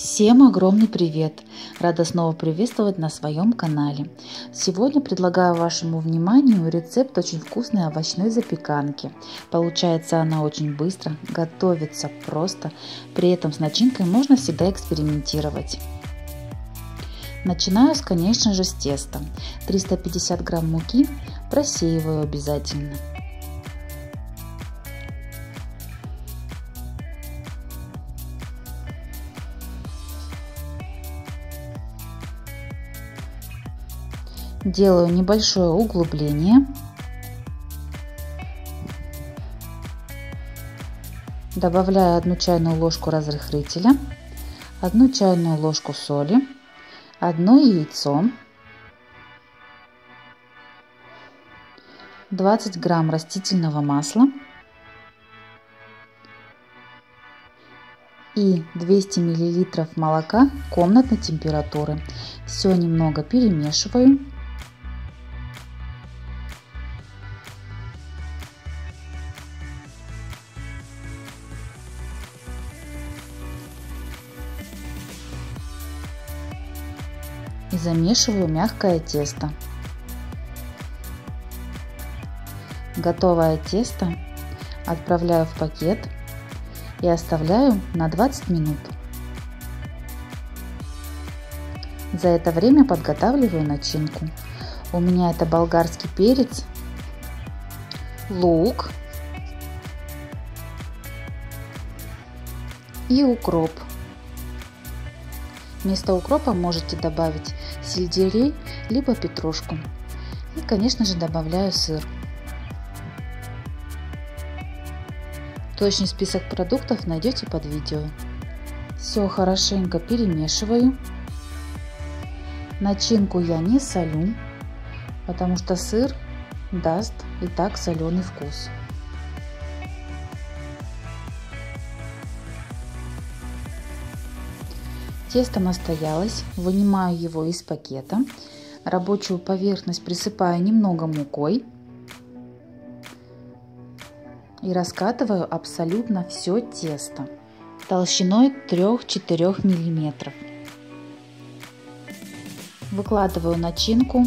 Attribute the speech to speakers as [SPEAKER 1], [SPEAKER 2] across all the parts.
[SPEAKER 1] Всем огромный привет! Рада снова приветствовать на своем канале. Сегодня предлагаю вашему вниманию рецепт очень вкусной овощной запеканки. Получается она очень быстро, готовится просто, при этом с начинкой можно всегда экспериментировать. Начинаю, конечно же, с теста. 350 грамм муки просеиваю обязательно. Делаю небольшое углубление. Добавляю одну чайную ложку разрыхлителя, одну чайную ложку соли, одно яйцо, 20 грамм растительного масла и 200 миллилитров молока комнатной температуры. Все немного перемешиваю. И замешиваю мягкое тесто. Готовое тесто отправляю в пакет и оставляю на 20 минут. За это время подготавливаю начинку. У меня это болгарский перец, лук и укроп. Вместо укропа можете добавить сельдерей, либо петрушку. И, конечно же, добавляю сыр. Точный список продуктов найдете под видео. Все хорошенько перемешиваю. Начинку я не солю, потому что сыр даст и так соленый вкус. Тесто настоялось, вынимаю его из пакета. Рабочую поверхность присыпаю немного мукой и раскатываю абсолютно все тесто толщиной 3-4 миллиметров. Выкладываю начинку.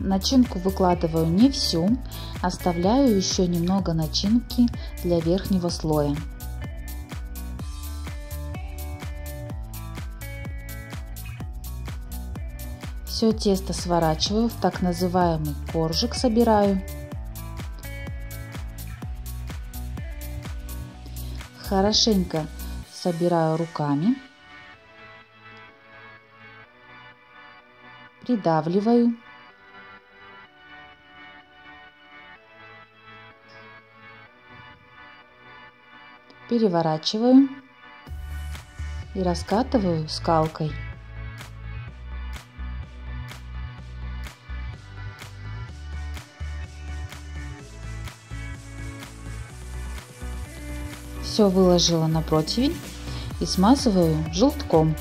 [SPEAKER 1] Начинку выкладываю не всю, Оставляю еще немного начинки для верхнего слоя. Все тесто сворачиваю в так называемый коржик собираю. Хорошенько собираю руками. Придавливаю. Переворачиваю и раскатываю скалкой. Все выложила на противень и смазываю желтком.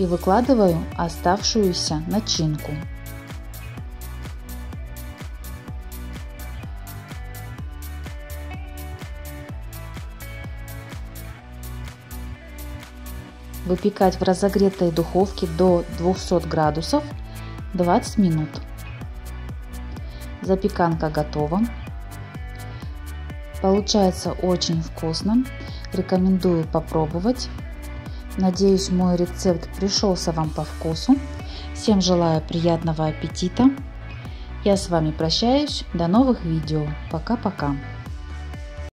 [SPEAKER 1] И выкладываю оставшуюся начинку. Выпекать в разогретой духовке до 200 градусов 20 минут. Запеканка готова. Получается очень вкусно. Рекомендую попробовать. Надеюсь, мой рецепт пришелся вам по вкусу. Всем желаю приятного аппетита. Я с вами прощаюсь. До новых видео. Пока-пока.